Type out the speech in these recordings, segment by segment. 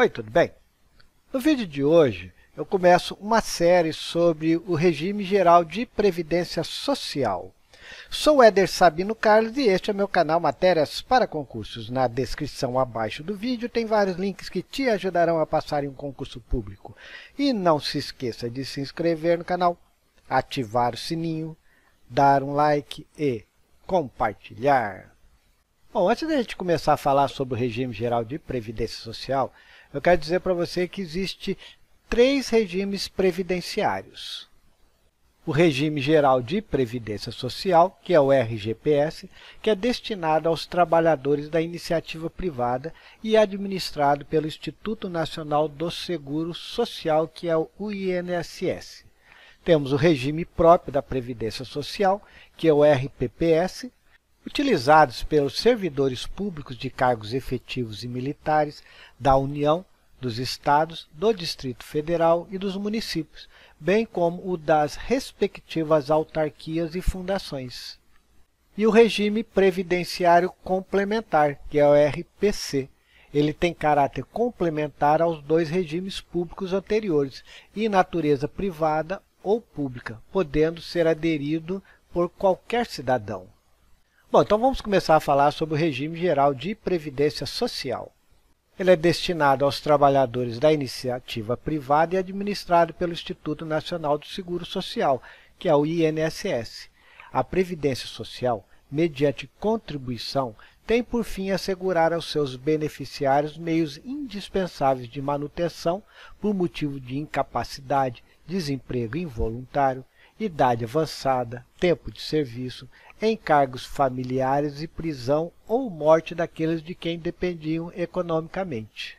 Oi, tudo bem? No vídeo de hoje, eu começo uma série sobre o regime geral de previdência social. Sou Éder Sabino Carlos e este é meu canal Matérias para Concursos. Na descrição abaixo do vídeo tem vários links que te ajudarão a passar em um concurso público. E não se esqueça de se inscrever no canal, ativar o sininho, dar um like e compartilhar. Bom, antes da gente começar a falar sobre o regime geral de previdência social, eu quero dizer para você que existe três regimes previdenciários. O regime geral de previdência social, que é o RGPS, que é destinado aos trabalhadores da iniciativa privada e administrado pelo Instituto Nacional do Seguro Social, que é o INSS. Temos o regime próprio da Previdência Social, que é o RPPS, utilizados pelos servidores públicos de cargos efetivos e militares da União, dos Estados, do Distrito Federal e dos municípios, bem como o das respectivas autarquias e fundações. E o regime previdenciário complementar, que é o RPC. Ele tem caráter complementar aos dois regimes públicos anteriores e natureza privada ou pública, podendo ser aderido por qualquer cidadão. Bom, então vamos começar a falar sobre o regime geral de previdência social. Ele é destinado aos trabalhadores da iniciativa privada e administrado pelo Instituto Nacional do Seguro Social, que é o INSS. A previdência social, mediante contribuição, tem por fim assegurar aos seus beneficiários meios indispensáveis de manutenção por motivo de incapacidade, desemprego involuntário, idade avançada, tempo de serviço, encargos familiares e prisão ou morte daqueles de quem dependiam economicamente.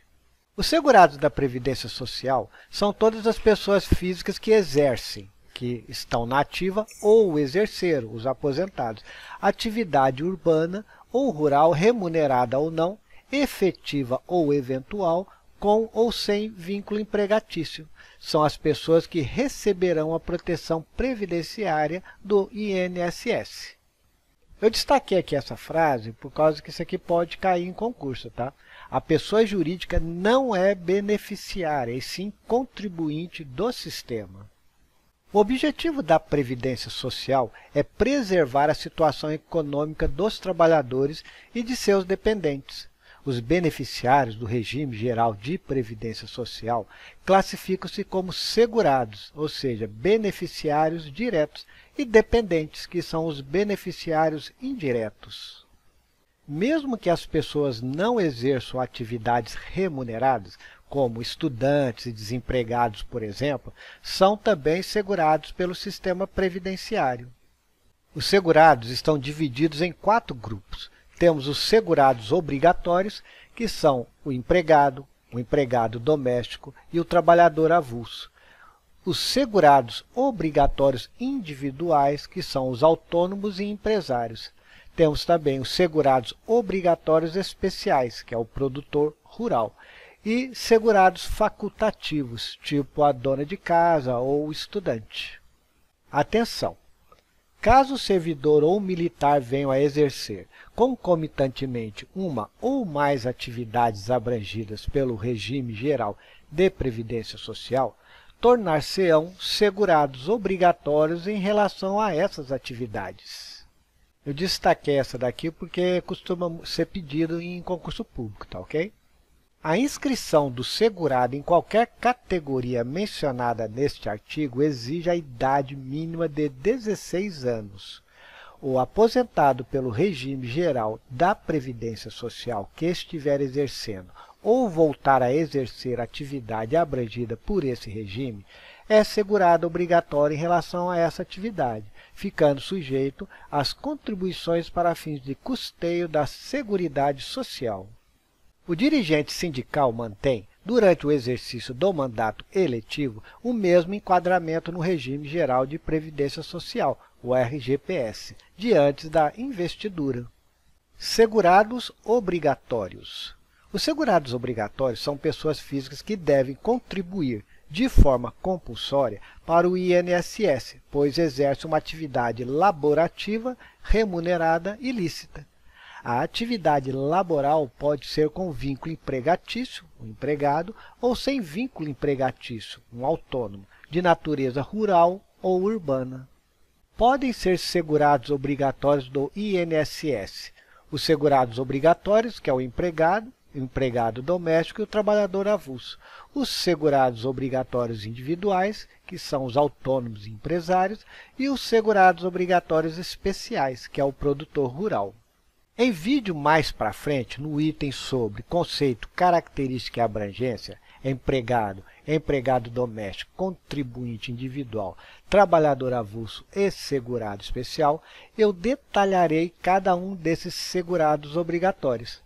Os segurados da Previdência Social são todas as pessoas físicas que exercem, que estão na ativa ou exerceram, os aposentados, atividade urbana ou rural remunerada ou não, efetiva ou eventual, com ou sem vínculo empregatício. São as pessoas que receberão a proteção previdenciária do INSS. Eu destaquei aqui essa frase por causa que isso aqui pode cair em concurso, tá? A pessoa jurídica não é beneficiária, e sim contribuinte do sistema. O objetivo da Previdência Social é preservar a situação econômica dos trabalhadores e de seus dependentes. Os beneficiários do regime geral de previdência social classificam-se como segurados, ou seja, beneficiários diretos, e dependentes, que são os beneficiários indiretos. Mesmo que as pessoas não exerçam atividades remuneradas, como estudantes e desempregados, por exemplo, são também segurados pelo sistema previdenciário. Os segurados estão divididos em quatro grupos, temos os segurados obrigatórios, que são o empregado, o empregado doméstico e o trabalhador avulso. Os segurados obrigatórios individuais, que são os autônomos e empresários. Temos também os segurados obrigatórios especiais, que é o produtor rural, e segurados facultativos, tipo a dona de casa ou o estudante. Atenção! Caso o servidor ou militar venham a exercer concomitantemente uma ou mais atividades abrangidas pelo regime geral de previdência social, tornar-se-ão segurados obrigatórios em relação a essas atividades. Eu destaquei essa daqui porque costuma ser pedido em concurso público, tá ok? A inscrição do segurado em qualquer categoria mencionada neste artigo exige a idade mínima de 16 anos. O aposentado pelo regime geral da Previdência Social que estiver exercendo ou voltar a exercer atividade abrangida por esse regime é segurado obrigatório em relação a essa atividade, ficando sujeito às contribuições para fins de custeio da Seguridade Social. O dirigente sindical mantém, durante o exercício do mandato eletivo, o mesmo enquadramento no regime geral de previdência social, o RGPS, de antes da investidura. Segurados obrigatórios. Os segurados obrigatórios são pessoas físicas que devem contribuir de forma compulsória para o INSS, pois exercem uma atividade laborativa remunerada ilícita. A atividade laboral pode ser com vínculo empregatício, um empregado, ou sem vínculo empregatício, um autônomo, de natureza rural ou urbana. Podem ser segurados obrigatórios do INSS, os segurados obrigatórios, que é o empregado, o empregado doméstico e o trabalhador avulso. Os segurados obrigatórios individuais, que são os autônomos e empresários, e os segurados obrigatórios especiais, que é o produtor rural. Em vídeo mais para frente, no item sobre conceito, característica e abrangência, empregado, empregado doméstico, contribuinte individual, trabalhador avulso e segurado especial, eu detalharei cada um desses segurados obrigatórios.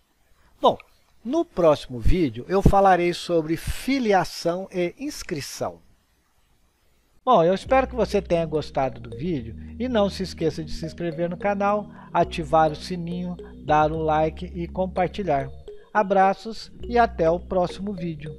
Bom, no próximo vídeo eu falarei sobre filiação e inscrição. Bom, eu espero que você tenha gostado do vídeo e não se esqueça de se inscrever no canal, ativar o sininho, dar um like e compartilhar. Abraços e até o próximo vídeo.